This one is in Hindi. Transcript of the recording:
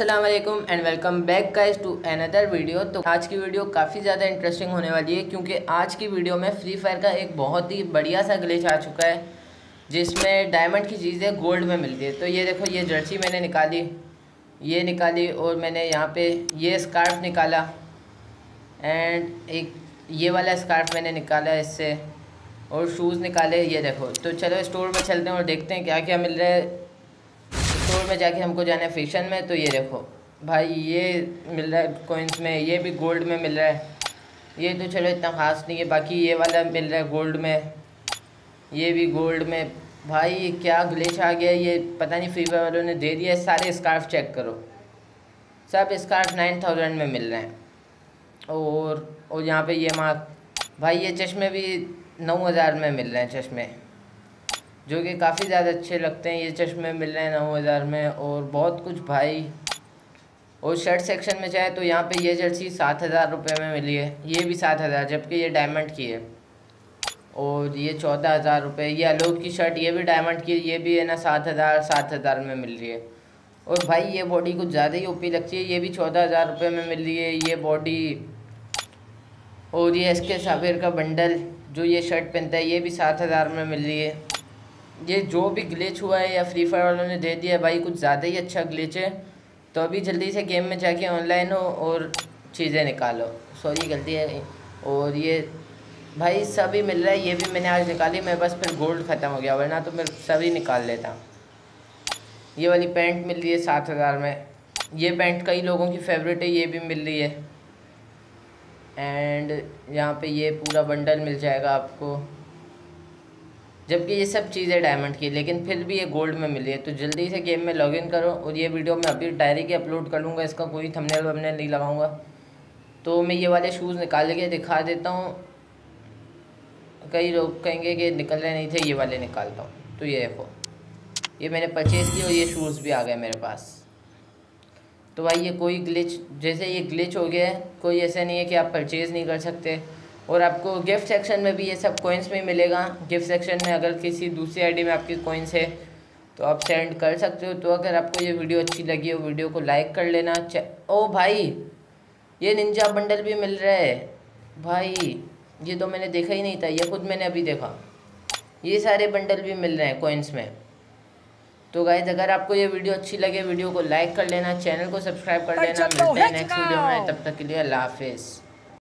Allam and welcome back guys to another video तो आज की वीडियो काफ़ी ज़्यादा इंटरेस्टिंग होने वाली है, क्योंकि आज की वीडियो में फ्री फायर का एक बहुत ही बढ़िया सा ग्लिच आ चुका है, जिसमें डायमंड की चीज़ें गोल्ड में मिलती है। तो ये देखो, ये जर्सी मैंने निकाली, ये निकाली और मैंने यहाँ पे ये स्कार्फ निकाला एंड एक ये वाला स्कार्फ मैंने निकाला इससे और शूज़ निकाले, ये देखो। तो चलो स्टोर में चलते हैं और देखते हैं क्या क्या मिल रहा है। स्टोर में जाके हमको जाना है फ़ैशन में तो ये देखो। भाई, ये मिल रहा है कोइंस में, ये भी गोल्ड में मिल रहा है। ये तो चलो इतना ख़ास नहीं है, बाकी ये वाला मिल रहा है गोल्ड में। ये भी गोल्ड में। भाई, ये क्या ग्लिच आ गया, ये पता नहीं फायर वालों ने दे दिया, सारे स्कार्फ चेक करो। सब स्कार्फ नाइन थाउज़ेंड में मिल रहे हैं। और और यहाँ पे ये मार्क भाई, ये चश्मे भी नौ हज़ार में मिल रहे हैं, चश्मे। जो कि काफ़ी ज़्यादा अच्छे लगते हैं, ये चश्मे मिल रहे हैं नौ हज़ार में, और बहुत कुछ भाई। और शर्ट सेक्शन में चाहे तो यहाँ पे ये जर्सी सात हज़ार रुपये में मिली है, ये भी सात हज़ार, जबकि ये डायमंड की है। और ये चौदह हज़ार रुपये ये आलोक की शर्ट ये भी डायमंड की ये भी है ना सात हज़ार सात हज़ार में मिल रही है। और भाई ये बॉडी कुछ ज़्यादा ही ओपी लगती है, ये भी चौदह हज़ार रुपये में मिल रही है, ये बॉडी और ये इसके साबिर का बंडल जो ये शर्ट पहनता है, ये भी सात हज़ार में मिल रही है। ये जो भी ग्लिच हुआ है या फ्री फायर वालों ने दे दिया भाई कुछ ज़्यादा ही अच्छा ग्लिच है तो अभी जल्दी से गेम में जाके ऑनलाइन हो और चीज़ें निकालो। सॉरी गलती है। और ये, भाई सभी मिल रहा है, ये भी मैंने आज निकाली, मैं बस फिर गोल्ड ख़त्म हो गया, वरना तो मैं सभी निकाल लेता। ये वाली पैंट मिल रही है सात हज़ार में। ये पैंट कई लोगों की फेवरेट है, ये भी मिल रही है। एंड यहाँ पे ये पूरा बंडल मिल जाएगा आपको। जबकि ये सब चीज़ें डायमंड की, लेकिन फिर भी ये गोल्ड में मिली है। तो जल्दी से गेम में लॉगिन करो और ये वीडियो मैं अभी डायरी के अपलोड कर लूँगा, इसका कोई थंबनेल वमनेल नहीं लगाऊँगा। तो मैं ये वाले शूज़ निकाल के दिखा देता हूँ। कई लोग कहेंगे कि निकल रहे नहीं थे, ये वाले निकालता हूँ। तो ये देखो, ये मैंने परचेज़ किया और ये शूज़ भी आ गए मेरे पास। तो भाई ये कोई ग्लिच जैसे ये ग्लिच हो गया है, कोई ऐसा नहीं है कि आप परचेज़ नहीं कर सकते। और आपको गिफ्ट सेक्शन में भी ये सब कोइंस में मिलेगा। गिफ्ट सेक्शन में अगर किसी दूसरी आईडी में आपकी कोइंस है तो आप सेंड कर सकते हो। तो अगर आपको ये वीडियो अच्छी लगी हो वीडियो को लाइक कर लेना। ओ भाई ये निंजा बंडल भी मिल रहा है। भाई ये तो मैंने देखा ही नहीं था ये खुद मैंने अभी देखा। ये सारे बंडल भी मिल रहे हैं कोइंस में। तो गाइज़ अगर आपको ये वीडियो अच्छी लगे वीडियो को लाइक कर लेना चैनल को सब्सक्राइब कर लेना। मिलते हैं नेक्स्ट वीडियो में। तब तक के लिए अल्लाह हाफिज़।